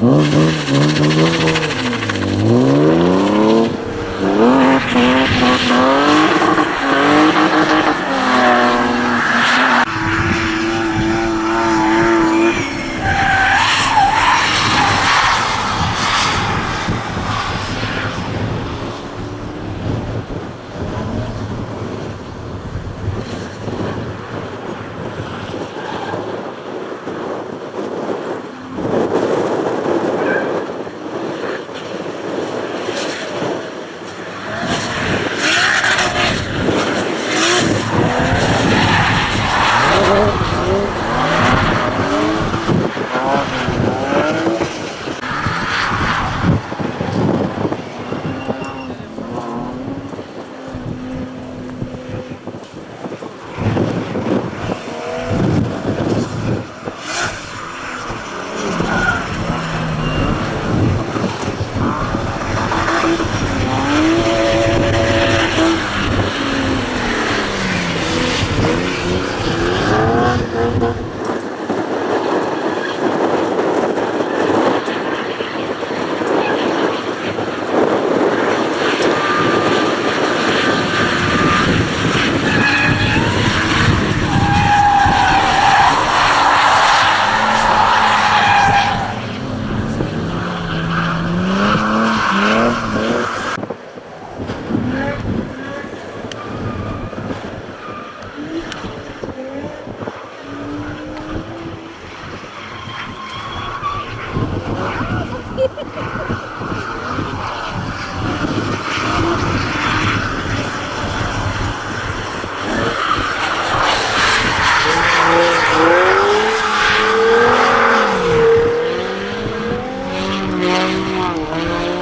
no, no. Oh,